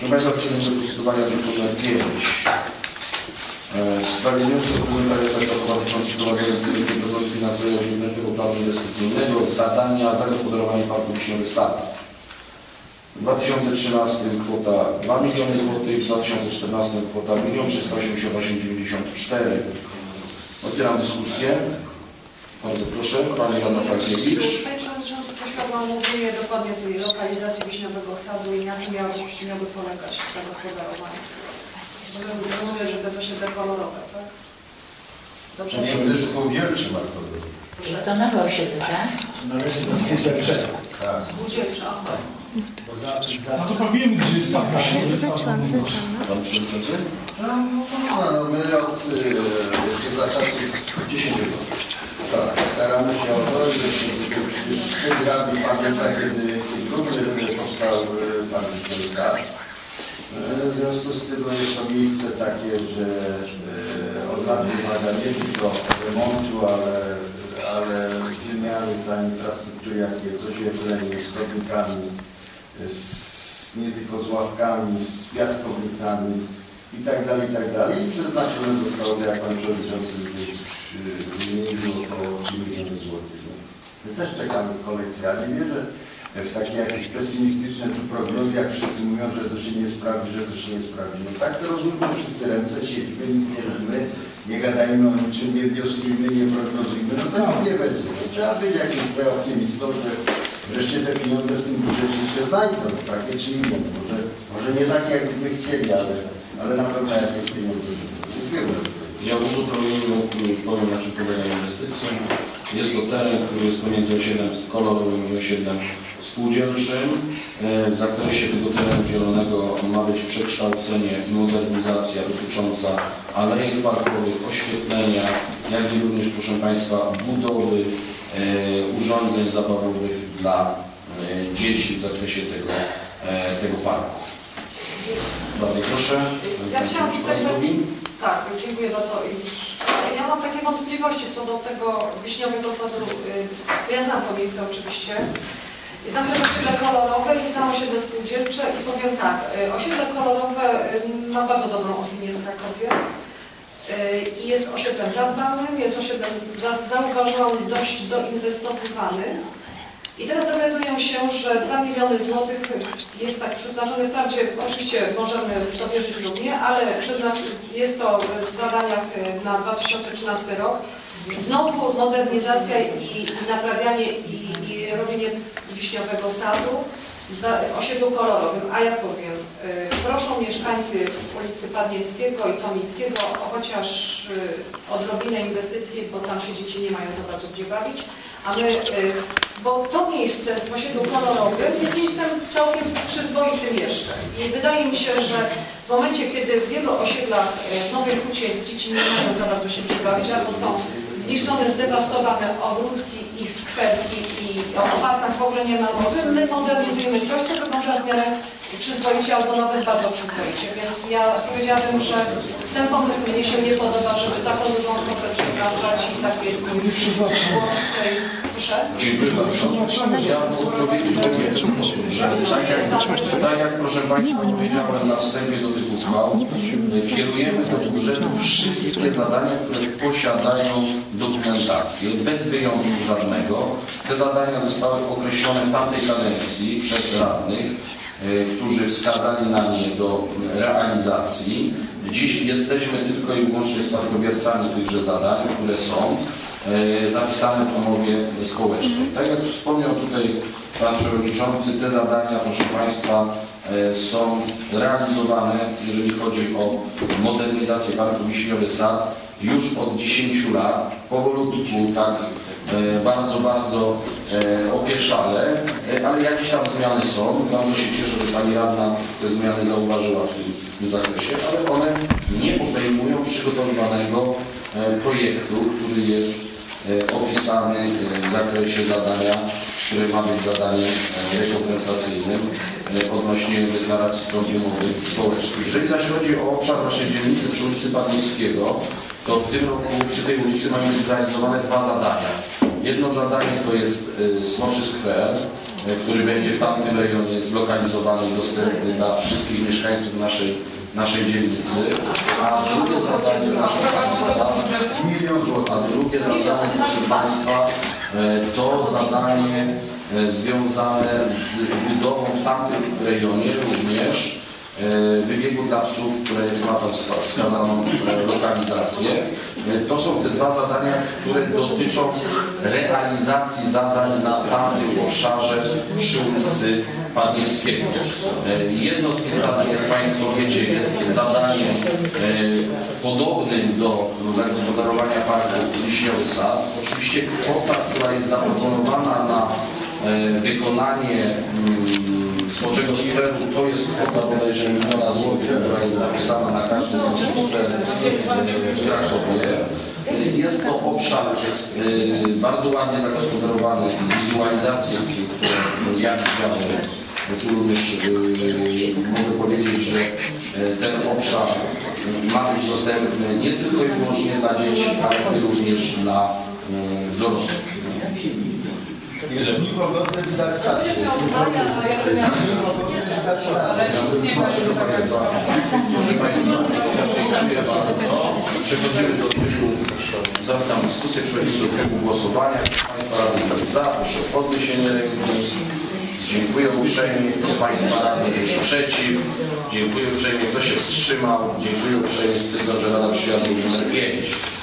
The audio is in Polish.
Proszę Państwa, przystępujemy do procedowania tylko numer 5. W sprawie wniosku prezydenta Jarosława dotyczącego wprowadzenia propozycji finansowej Gminnego Planu Inwestycyjnego zadania zagospodarowania Parku Wiśniowy Sad. W 2013 kwota 2 miliony złotych, w 2014 kwota 1 388 94. Otwieram dyskusję. Bardzo proszę, Pani Joanna Frankiewicz. Mówię dokładnie tej lokalizacji wiśniowego sadu i na tym miało, miałby polegać zagospodarowanie. Rozumiem, że to jest osiedle kolorowe, tak? Dobrze, Między spółdzielczym akurat. Jest to nowe osiedle, tak? Tak. spółdzielcze, aha. No to powiem, gdzie jest pan Zaczynam, zaczynam. Pan Przewodniczący? No, no, no, my od y, jeszcze za czasów 10 lat. Tak, staramy się o to, żeby przecież pamięta, kiedy kiedy powstał y, pan Wiśniewska. W związku z tym no, jest to miejsce takie, że y, od lat wymaga nie tylko remontu, ale, ale wymiany dla infrastruktury, jak jest oświetlenie, z chodnikami, z, nie tylko z ławkami, z piaskownicami i tak dalej, i tak dalej. I przeznaczone zostało, jak Pan Przewodniczący gdzieś przy- wymienił, około 3 miliony złotych. My też czekamy kolejce, ale nie wierzę w takie jakieś pesymistyczne tu prognozy, jak wszyscy mówią, że to się nie sprawdzi, że to się nie sprawdzi. No tak to rozumiem wszyscy ręce, siedźmy, nic nie robimy, nie gadajmy o niczym, nie wnioskujmy, nie prognozujmy, no to nic nie będzie. No, trzeba być jakimś trochę optymistą, że wreszcie te pieniądze w tym budżecie się znajdą, takie czy inne. Może, może nie takie, jakbyśmy chcieli, ale, ale na pewno jakieś pieniądze są. Dziękuję. Ja uzupełnieniu y, powiem, na czym polega inwestycja. Jest to teren, który jest pomiędzy osiedlem kolorowym i osiedlem spółdzielczym. E, W zakresie tego terenu zielonego ma być przekształcenie i modernizacja dotycząca alejek parkowych, oświetlenia, jak i również, proszę Państwa, budowy e, urządzeń zabawowych dla e, dzieci w zakresie tego, tego parku. Bardzo proszę. Ja chciałam drugi. Tak, dziękuję bardzo. Ja mam takie wątpliwości co do tego wiśniowego sadu. Y, Ja znam to miejsce oczywiście. Znam też osiedle kolorowe i znam osiedle spółdzielcze i powiem tak, y, osiedle kolorowe y, ma bardzo dobrą opinię w Krakowie. I jest osiedlem zadbanym, jest osiedlem, za- zauważyłam, dość doinwestowywany. I teraz się, że 2 miliony złotych jest tak przeznaczone. Wprawdzie oczywiście możemy to wierzyć lub nie, ale jest to w zadaniach y, na 2013 rok. Znowu modernizacja i naprawianie i, i robienie wiśniowego sadu w osiedlu kolorowym. A ja powiem, y, proszą mieszkańcy ulicy Padniewskiego i Tomickiego o chociaż y, odrobinę inwestycji, bo tam się dzieci nie mają za bardzo gdzie bawić. A y, bo to miejsce w osiedlu kolorowym jest miejscem całkiem przyzwoitym jeszcze. I wydaje mi się, że w momencie, kiedy w wielu osiedlach w Nowej Hucie dzieci nie mają za bardzo się gdzie bawić, albo są zniszczone, zdewastowane ogródki i skwerki i o parkach w ogóle nie ma mowy, my modernizujemy coś, co wygląda w miarę przyzwoicie albo nawet bardzo przyzwoicie. Więc ja powiedziałabym, że ten pomysł mnie się nie podoba, żeby taką dużą kwotę przeznaczać i tak jest głos tutaj. Proszę? Dziękuję bardzo. Ja tak jak, tak jak proszę Państwa powiedziałem na wstępie do tych uchwał, kierujemy do budżetu wszystkie zadania, które posiadają dokumentację, bez wyjątku żadnego. Te zadania zostały określone w tamtej kadencji przez radnych, e, którzy wskazali na nie do realizacji. Dziś jesteśmy tylko i wyłącznie spadkobiercami tychże zadań, które są e, zapisane w umowie społecznej. Tak jak wspomniał tutaj Pan Przewodniczący, te zadania, proszę Państwa, e, są realizowane, jeżeli chodzi o modernizację Parku Wiśniowy Sad, już od 10 lat, powolutku, tak e, bardzo, bardzo e, opieszale, ale jakieś tam zmiany są. Bardzo się cieszę, że Pani Radna te zmiany zauważyła w tym, w tym zakresie, ale one nie obejmują przygotowywanego projektu, który jest opisany w zakresie zadania, które ma być zadaniem e, rekompensacyjnym e, odnośnie deklaracji stron umowy społecznej. Jeżeli zaś chodzi o obszar naszej dzielnicy przy ulicy Padniewskiego, to w tym roku przy tej ulicy mają być zrealizowane dwa zadania. Jedno zadanie to jest y, Smoczy e, który będzie w tamtym rejonie zlokalizowany i dostępny dla wszystkich mieszkańców naszej, naszej dzielnicy. A drugie zadanie, proszę Państwa, a drugie zadanie, proszę Państwa, e, to zadanie e, związane z budową w tamtym rejonie również wybiegu dla psów, które ma wska- wskazaną e, lokalizację. E, To są te dwa zadania, które dotyczą realizacji zadań na tamtym obszarze przy ulicy Padniewskiego. E, Jedno z tych zadań, jak Państwo wiecie, jest zadanie e, podobnym do zagospodarowania parku Wiśniowy Sad. Oczywiście kwota, która jest zaproponowana na e, wykonanie spoczego sklepu, to jest kwota bodajże miliona złotych, która jest zapisana na każdy z tych sklepów w Jest to obszar e, bardzo ładnie zagospodarowany z wizualizacją, które ja widziałem. Tu również e, mogę powiedzieć, że e, ten obszar ma być dostępny nie tylko i wyłącznie dla dzieci, ale również dla mm, Przechodzimy do trybu, zamykam dyskusję, przechodzimy do trybu głosowania. Państwa radnych jest za, proszę o podniesienie ręki. Dziękuję uprzejmie. Kto z Państwa radnych jest przeciw? Dziękuję uprzejmie. Kto się wstrzymał? Dziękuję uprzejmie. Stwierdzam, że Rada przyjęła numer 5.